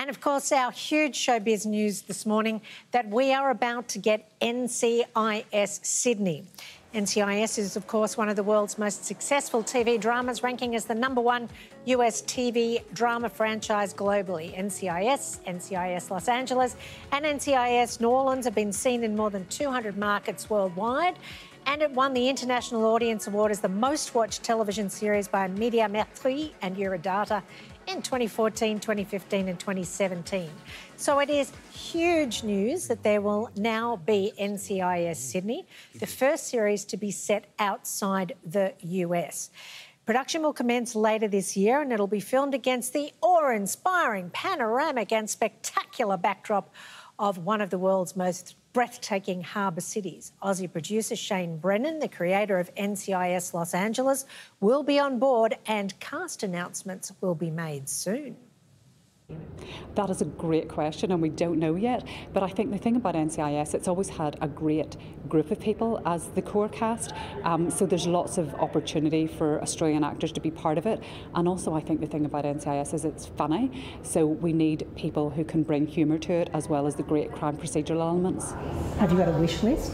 And of course, our huge showbiz news this morning that we are about to get NCIS Sydney. NCIS is, of course, one of the world's most successful TV dramas, ranking as the number one US TV drama franchise globally. NCIS, NCIS Los Angeles, and NCIS New Orleans have been seen in more than 200 markets worldwide. And it won the International Audience Award as the most watched television series by Media Médiamétrie and Eurodata in 2014, 2015, and 2017. So it is huge news that there will now be NCIS Sydney, the first series to be set outside the US. Production will commence later this year and it'll be filmed against the awe inspiring, panoramic, and spectacular backdrop of one of the world's most breathtaking harbour cities. Aussie producer Shane Brennan, the creator of NCIS Los Angeles, will be on board and cast announcements will be made soon. That is a great question, and we don't know yet. But I think the thing about NCIS, it's always had a great group of people as the core cast. Um, so there's lots of opportunity for Australian actors to be part of it. And also, I think the thing about NCIS is it's funny. So we need people who can bring humour to it as well as the great crime procedural elements. Have you got a wish list?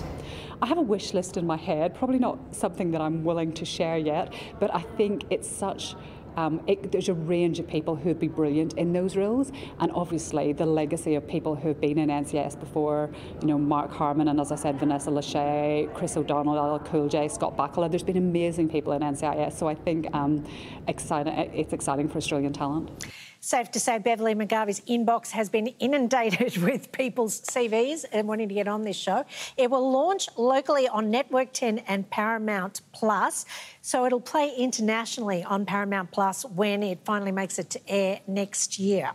I have a wish list in my head, probably not something that I'm willing to share yet, but I think it's such um, it, there's a range of people who'd be brilliant in those roles, and obviously the legacy of people who've been in NCIS before, you know, Mark Harmon, and as I said, Vanessa Lachey, Chris O'Donnell, LL Cool J, Scott Bakula. There's been amazing people in NCIS, so I think um, exciting, it's exciting for Australian talent. Safe to say, Beverley McGarvey's inbox has been inundated with people's CVs and wanting to get on this show. It will launch locally on Network 10 and Paramount Plus, so it'll play internationally on Paramount Plus when it finally makes it to air next year.